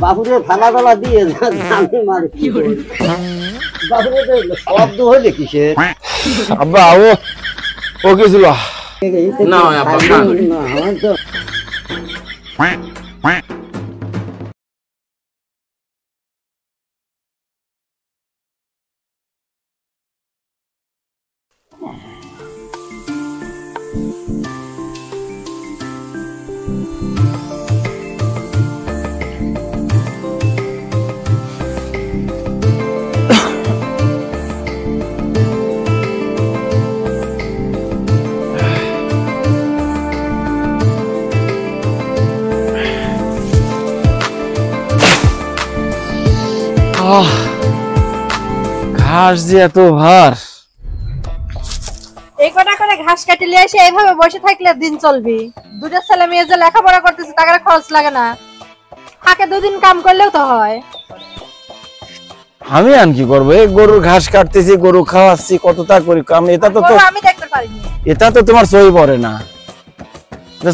বাবুরে থালা টালা দিয়ে আমি মারি কি করি? বাবুরে শব্দ হইলে কিসের আব্বা ও ও গেছিল না আব্বা, খান। আমার তো আহ, ঘাস যে এত ভার। এই কটা করে ঘাস এসে এইভাবে বসে থাকলে দিন চলবি। দুটো ছেলে মেয়ে যে লেখাপড়া করতেছে খরচ লাগে না। থাকে দুদিন কাম করলেও তো হয়। আমি আর কি করব? এই গরুর ঘাস কাটতেছি গরু খাওয়াচ্ছি কতটা করি কাম এটা তো তো আমি দেখতে পারিনি। এটা তো তোমার সই পড়ে না।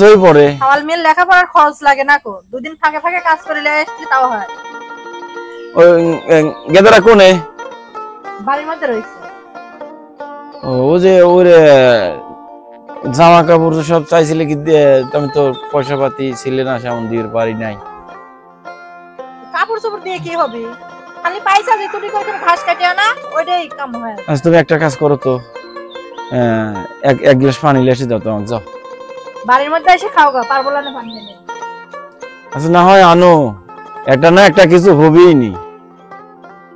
সই পড়ে। সওয়াল মেয়ের লেখাপড়ার খরচ লাগে না কো। দুদিন ফাঁকে ফাঁকে কাজ করে আসলে তাও হয়। গেদারা কোনে? বাড়ির মধ্যে রয়েছে। ও ও যে ওরে জামা কাপড় তো সব চাইছিলে কি দিয়ে, তো পয়সা পাতি ছিলে না সেমন দিয়ে পারি নাই। কাপড় চোপড় দিয়ে কি হবে? খালি পয়সা যে তুলি করে ঘাস কাটিও না ওইটাই কাম হয়। আচ্ছা তুমি একটা কাজ করো তো। এক এক গ্লাস পানি লেসে দাও তোমাকে যাও। বাড়ির মধ্যে এসে খাও গা পারব না পানি আচ্ছা না হয় আনো। একটা না একটা কিছু হবেই নি।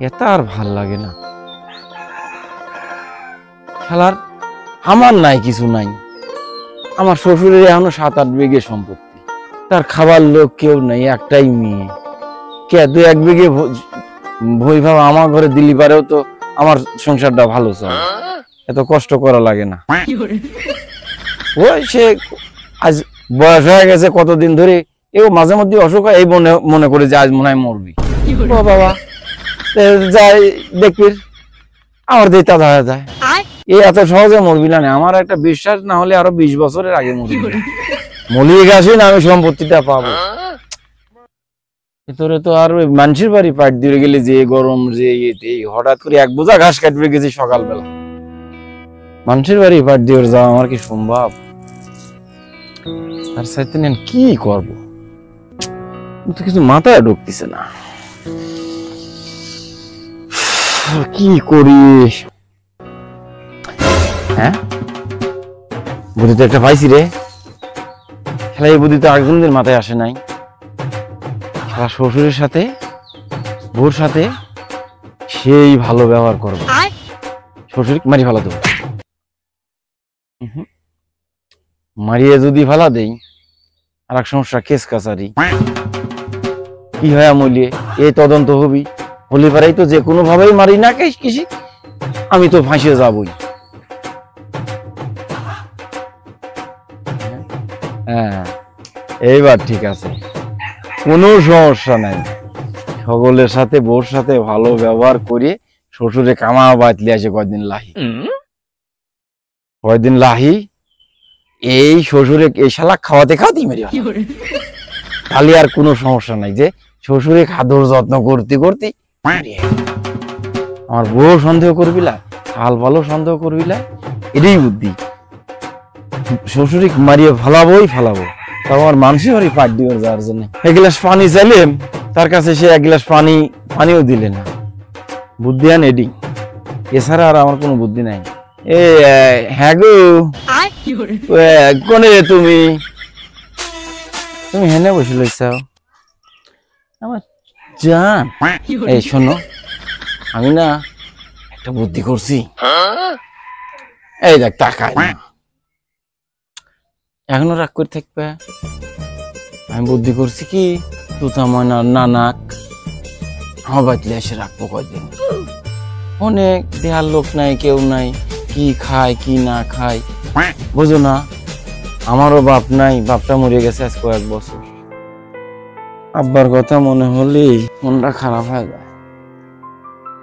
এটা আর ভালো লাগে না। খেলার আমার নাই কিছু নাই। আমার শ্বশুরের এখনও সাত আট বিঘে সম্পত্তি। তার খাবার লোক কেউ নাই একটাই মেয়ে। কে দু এক বিঘে ভই ভাব আমার ঘরে দিলি পারেও তো আমার সংসারটা ভালো চলে। এত কষ্ট করা লাগে না। ওই সে আজ বয়স হয়ে গেছে কতদিন ধরে এও মাঝে মধ্যে অসুখ হয় এই মনে মনে করে যে আজ মনে হয় মরবি। বাবা যাই দেখবি আমার দিতে ধরা যায়। এই এত সহজে মরবি না আমার একটা বিশ্বাস না হলে আরও বিশ বছরের আগে মরবি মলিয়ে গেছি না আমি সম্পত্তিটা পাবো। ভিতরে তো আর মানুষের বাড়ি পাট দিয়ে গেলে যে গরম যে এই হঠাৎ করে এক বোঝা ঘাস কাটবে গেছি সকালবেলা। মানুষের বাড়ি পাট দিয়ে যাওয়া আমার কি সম্ভব? আর নেন কি করব? তো কিছু মাথায় ঢুকতেছে না। কি করি হ্যাঁ? বুদ্ধি তো একটা পাইছি রে। খেলা এই বুদ্ধি তো আগুনদের মাথায় আসে নাই। খেলা শ্বশুরের সাথে বউর সাথে সেই ভালো ব্যবহার করব। শ্বশুর মারি ভালো দেবো। মারিয়ে যদি ফালা দেই আর এক সমস্যা কেস কাছারি। কি হয় আমলিয়ে এই তদন্ত হবি। হলি পারাই তো যে কোনো ভাবেই মারি না কেস কিসি আমি তো ফাঁসিয়ে যাবই। হ্যাঁ এইবার ঠিক আছে। কোনো সমস্যা নাই। সকলের সাথে বউর সাথে ভালো ব্যবহার করে শ্বশুরে কামা বাতলে আসে কয়দিন লাহি। কয়দিন লাহি? এই শ্বশুরে এই শালা খাওয়াতে খাওয়াতেই মেরে খালি আর কোনো সমস্যা নাই যে শ্বশুরে খাদর যত্ন করতে করতে আমার বউ সন্দেহ করবিলা হাল ভালো সন্দেহ করবিলা এটাই বুদ্ধি। শ্বশুরে মারিয়ে ফালাবোই ফালাবো। তা আমার মানুষই বাড়ি পাট দিবে যাওয়ার জন্য। এক গ্লাস পানি চাইলেম তার কাছে সে এক গ্লাস পানি পানিও দিলে না। বুদ্ধি আন এডি। এছাড়া আর আমার কোনো বুদ্ধি নাই। এ হ্যাঁ গো। কোনে তুমি? তুমি হেনে বসে লইছাও? এই, শোনো। আমি না একটা বুদ্ধি করছি। এই দেখ তাকায় এখনও রাগ করে থাকবে? আমি বুদ্ধি করছি কি? তুতা ময়না নানাক আমার বাড়িতে এসে রাখব কয়দিন। অনেক দেহার লোক নাই, কেউ নাই। কি খায়, কি না খায়। বুঝো না, আমারও বাপ নাই, বাপটা মরে গেছে আজ কয়েক বছর। আব্বার কথা মনে হলেই মনটা খারাপ হয়ে যায়।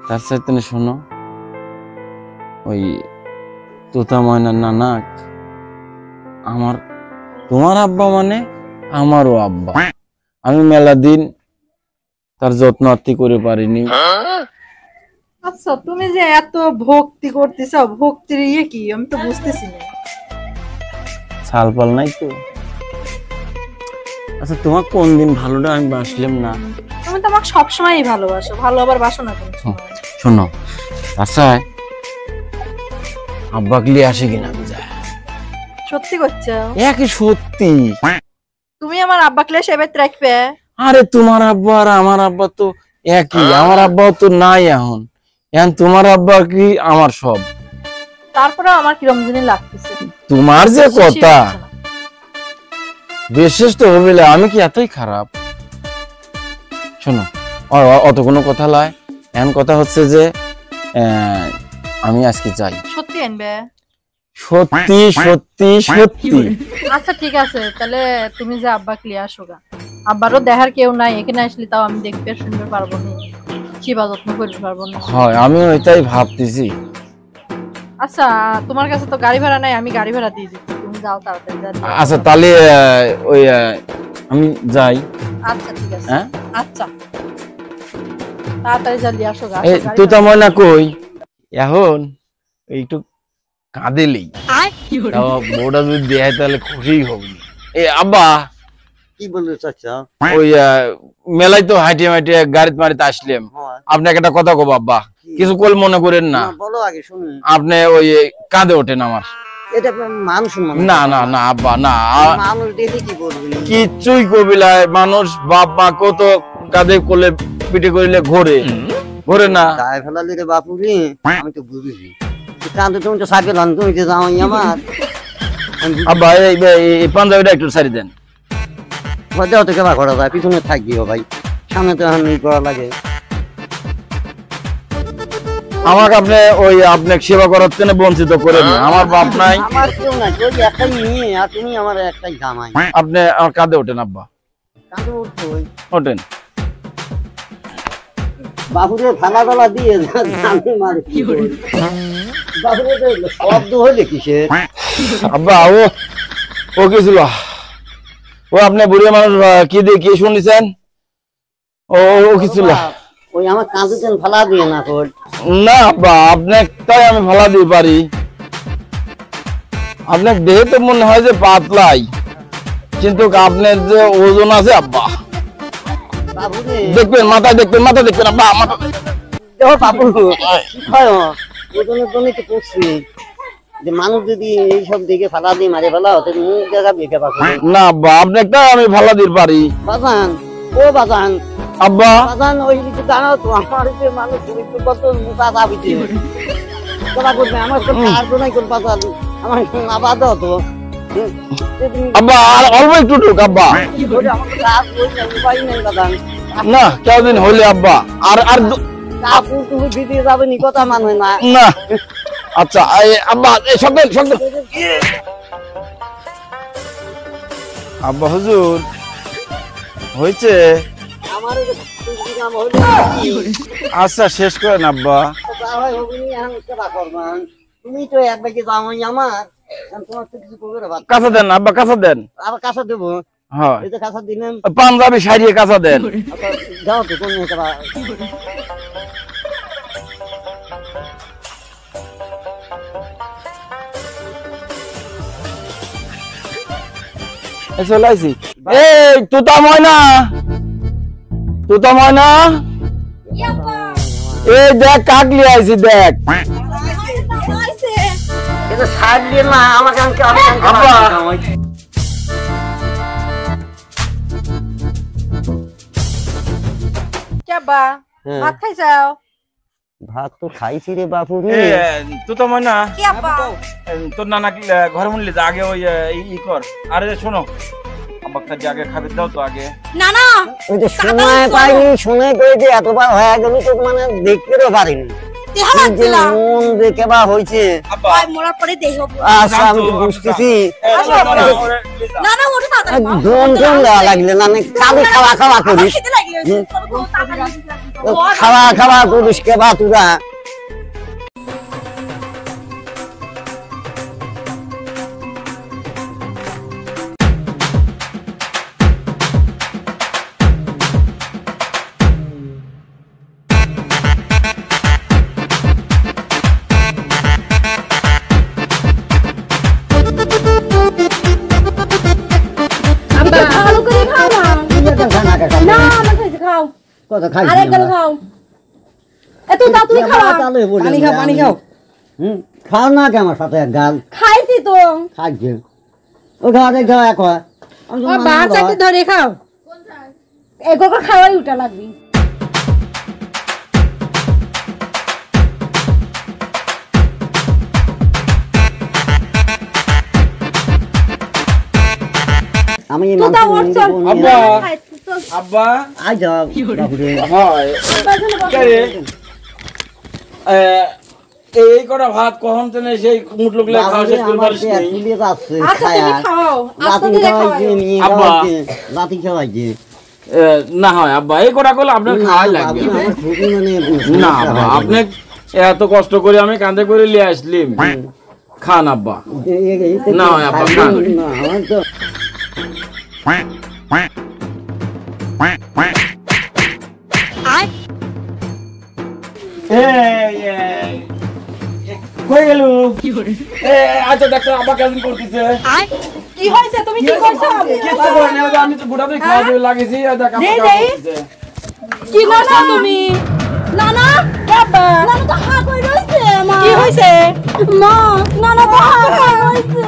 তার সাথে শোনো ওই তোতা ময়নার নানাক আমার তোমার আব্বা মানে আমারও আব্বা। আমি মেলা দিন তার যত্ন আত্তি করে পারিনি। আচ্ছা তুমি যে এত ভক্তি করতেছ ভক্তির ইয়ে কি? আমি তো বুঝতেছি না। ছাল পাল নাই তো? আচ্ছা তোমার কোন দিন ভালোটা আমি বাসলাম না। তুমি তো আমাকে সবসময়ই ভালোবাসো। ভালো আবার বাসো না সময়। শোনো। আচ্ছা আব্বাকলি আসে কিনা বুঝা সত্যি করছ? একই সত্যি। তুমি আমার আব্বাকে সেবাই রাখবে? আরে তোমার আব্বা আর আমার আব্বা তো একই। আমার আব্বাও তো নাই এখন। এখন তোমার আব্বা কি? আমার সব। তারপরে আমার কিরম জানি লাগতেছে। তোমার যে কথা। না। তো হবে আমি কি এতই খারাপ? শোনো অত কোনো কথা লয় এখন কথা হচ্ছে যে আমি আজকে যাই। সত্যি আনবে? সত্যি সত্যি সত্যি। আচ্ছা ঠিক আছে। তাহলে তুমি যে আব্বা ক্লিয়ার আসো গা। আব্বারও দেখার কেউ নাই এখানে আসলে তাও আমি দেখতে শুনতে পারব না। সেবা যত্ন করতে পারব না। হয় আমি ওইটাই ভাবতেছি। আচ্ছা তোমার কাছে তো গাড়ি ভাড়া নাই আমি গাড়ি ভাড়া দিয়ে তুমি যাও তাড়াতাড়ি আচ্ছা তাহলে ওই আমি যাই। আচ্ছা ঠিক আছে। হ্যাঁ? আচ্ছা। তাড়াতাড়ি যা আসো গা এই আসো, গাড়ি তুই তো ভাড়া- কই? এখন একটু কাঁদেলি বউটা যদি দেয় তাহলে খুশি হবি। এ আব্বা। কি বলল চাচা? ওই মেলায় তো হাইটে মাইটে গাড়িতে মারিতে আসলাম। আপনাকে একটা কথা কব আব্বা। কিছু কল মনে করেন না। আপনি ওই কাঁদে ওঠেন আমার। এটা মানুষ মনে না না না আব্বা না। মানুষ দেখে কি কিচ্ছুই কবিলায় মানুষ বাপ মা কত কাঁদে করলে পিঠে করিলে ঘোরে। ঘোরে না। গায়ে ফেলালি রে বাপুরি আমি তো বুঝেছি। কান্দে তুমি তো সাইকেল আন তুমি তো যাও আমার। আমি আব্বা এই এই- এই পাঞ্জাবিটা একটু সারি দেন। ভাই, তো কেবা করা যায় পিছনে ভাই। সামনে তো এখন ই করা লাগে। আমাকে আপনি ওই আপনাকে সেবা করার জন্য বঞ্চিত করেন আমার বাপ নাই। আমার কেউ নাই ওই একটাই মেয়ে আর তুমি আমার একটাই জামাই। আপনি আমার কাঁধে ওঠেন আব্বা। ওঠেন। বাবুরে থালা টালা দিয়ে জানি মারে কি করে। বাবুরে শব্দ হইলে কিসের? আব্বা ও ও কি ছিল? ও আপনি বুড়িয়া মানুষ কি দিয়ে কি শুনেছেন ও ও কি ছিল? ওই আমার কাঁদুতেন ফালা দিয়ে না না আব্বা আপনার তাই আমি দিতে পারি। আপনার দেহে তো মনে হয় যে পাতলাই কিন্তু আপনার যে ওজন আছে আব্বা। দেখবেন দেখবেন মাথা দেখবেন আব্বা মাথা দেখো বাবু কি ওজনের জন্য তো করছি। যে মানুষ যদি এইসব দিকে ফালা দিয়ে মারে ফেলা হতে মুখ দেখা বেঁকে পাবো না আব্বা আপনারটা আমি ফালা দিতে পারি। বাজান ও বাজান আব্বা। বাজান ওই কিছু জানো তো আমার যে মানুষ একটু কত মুখা দাবিতে কথা করবে আমার তো কাজ নাই কোন বাজান আমার আবার দাও তো। আব্বা আর অল্প একটু টুক আব্বা। না, না কেউদিন হইলে আব্বা। আর আর দু- তুমি ভিডিও যাবে নি কথা মানে না। না। আচ্ছা আব্বা এই শক্ত শক্ত আব্বা হুজুর হয়েছে কি? আচ্ছা শেষ করেন আব্বা? তুমি তো এক ব্যাগে যাও আমার। তোমার তো কিছু করবে কাঁচা দেন আব্বা কাঁচা দেন। আবার কাঁচা দেবো? হয়। পাঞ্জাবি সারিয়ে কাঁচা দেন। যাও তো কোন চলে আইছি। এই তুতা ময়না। তুতা ময়না এই দেখ কাকলি আইছি দেখ। হ্যাঁ। ভাত খাই যাও ভাত তো খাইছি রে বাপু তুতা ময়না তোর নানা কি ঘরে মূল্যে যা আগে ওই ই কর। আরে শোনো। আব্বা কাছে আগে খাবে দাও তো আগে। না না। ওই যে সময় পাইনি সময় করে যে এতবার হয়ে গেল তো মানে দেখতেও পারিনি। মন হয়েছে মরার পরে আচ্ছা আমি তো বুঝতেছি। না না ওটা তাড়াতাড়ি ধন ধন দেওয়া লাগলে না মানে খালি খাওয়া খাওয়া করিস। খেতে লাগলে। খাওয়া খাওয়া করিস কেবা তুরা। কত খাই আরেক গাল খাও। এ তুই তা তুই খাওয়া। পানি খাও পানি খাও। হুম খাও না কে আমার সাথে এক গাল? খাইছি তো। খাইছে। ও ঘরে খাও এক হয়। ও বার ধরে খাও। এগোকে খাওয়াই উঠা লাগবি। আমি আব্বা। আব্বা আই যাও হয়। এই কটা ভাত কখন তেনে সেই মুঠ লোক খাওয়া শেষ করে পারিস যাচ্ছে আচ্ছা খাওয়াইছে আব্বা। এ, না হয় আব্বা এই কটা করলে আপনার খাওয়াই লাগবে। মানে না আব্বা আপনি এত কষ্ট করে আমি কাঁধে করে নিয়ে আসলিম। খান আব্বা। না, আব্বা, খাইবে খান। কই গেল এ আচ্ছা দেখো আব্বা কেমন করতেছে কি হয়েছে তুমি কি করছ কিচ্ছু করে না, আমি তো গোটা দিয়ে খাওয়া দিয়ে আর দেখ। কি করছ তুমি নানা বাবা নানা তো হা কই রইছে মা কি হয়েছে মা নানা তো হা কই রইছে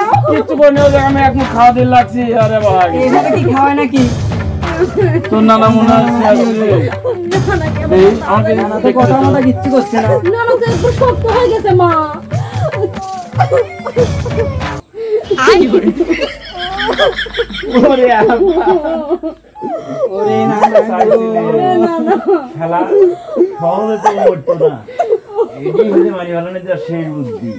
কিচ্ছু দেখ আমি এক মুখ খাওয়া দিয়ে লাগছি আরে ভাই। এভাবে কি খাওয়ায় নাকি? তোর নানা মনে কথা মতো কিচ্ছু করছে না। নানা তো একটু শক্ত হয়ে গেছে মা। ওরে। ওরে নানা খেলা সহজে তো উঠতো না। এটি হচ্ছে মারি ভালো না শেষ বুদ্ধি।